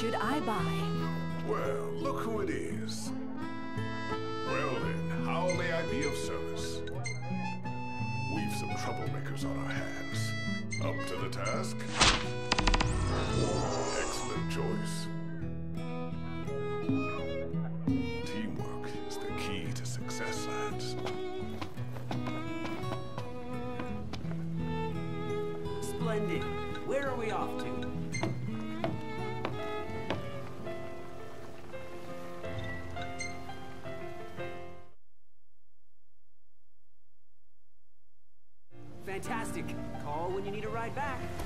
should I buy? Well, look who it is. Well then, how may I be of service? We've some troublemakers on our hands. Up to the task? Excellent choice. Teamwork is the key to success, lads. Splendid. Where are we off to? You need a ride back.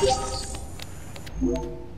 That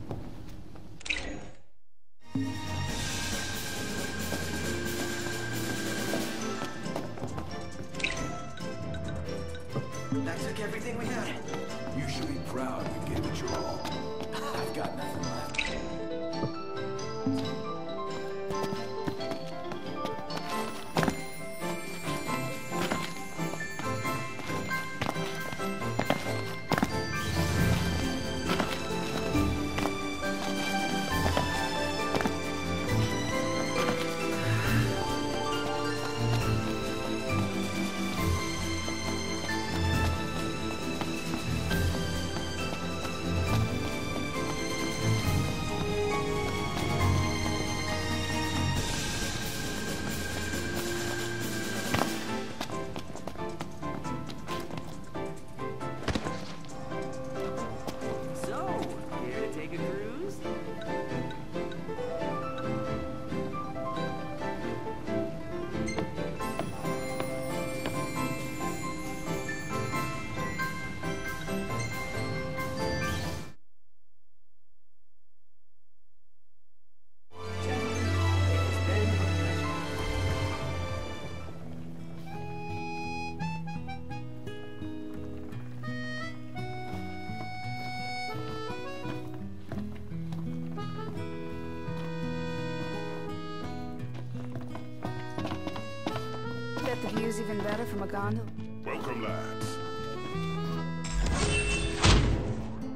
View's even better from a gondola. Welcome, lads.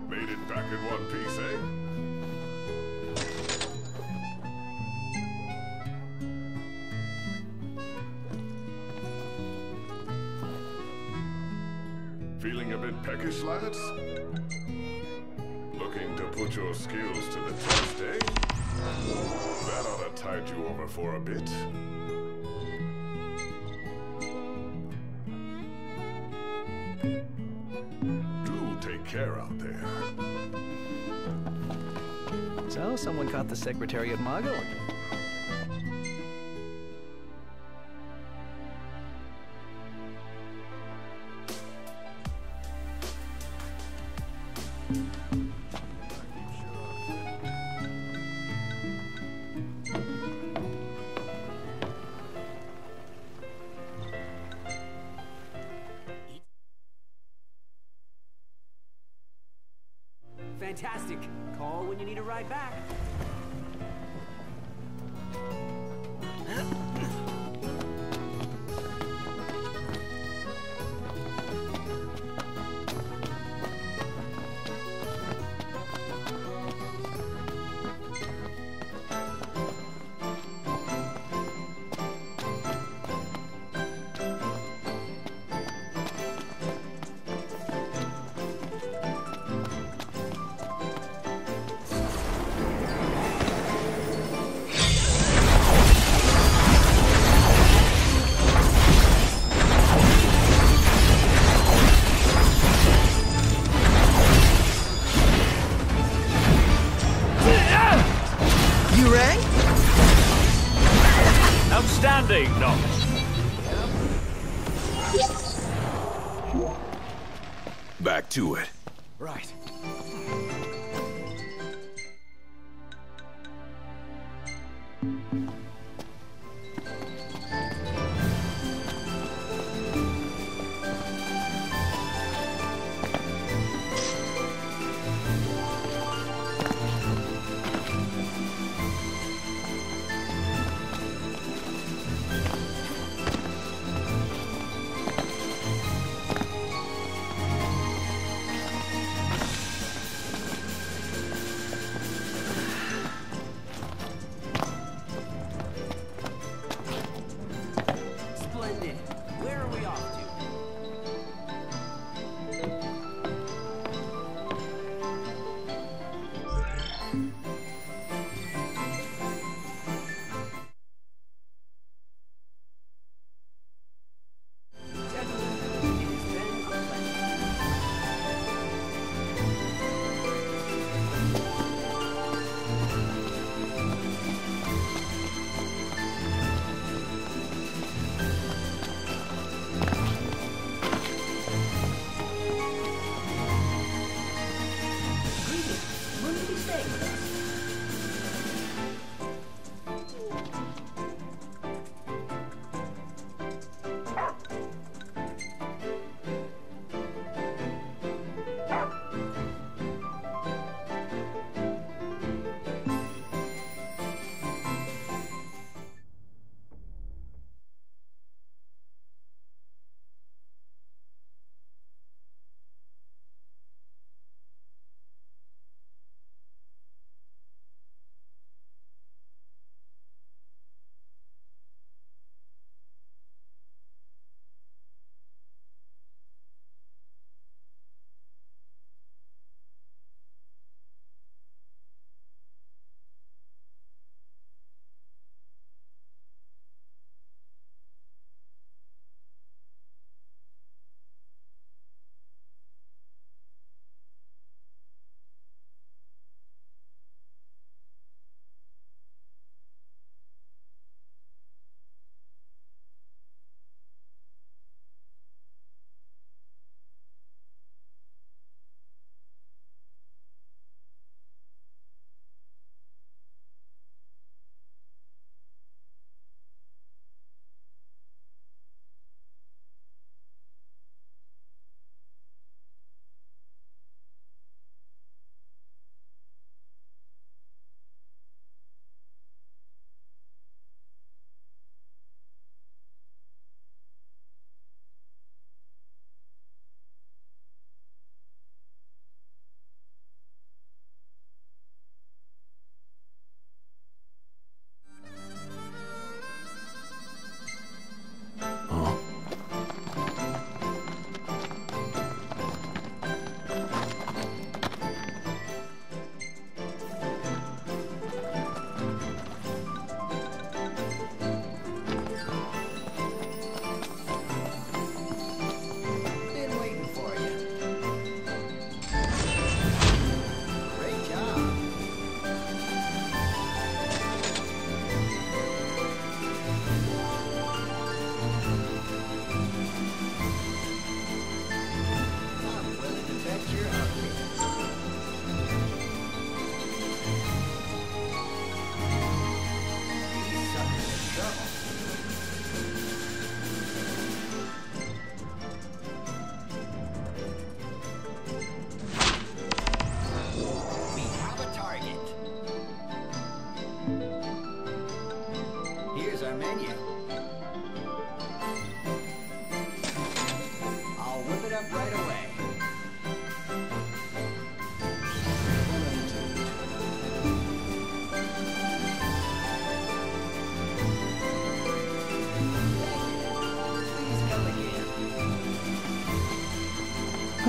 Made it back in one piece, eh? Feeling a bit peckish, lads? Looking to put your skills to the test, eh? That ought to tide you over for a bit. Someone caught the Secretariat Mago? Fantastic. Call when you need a ride back.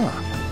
啊。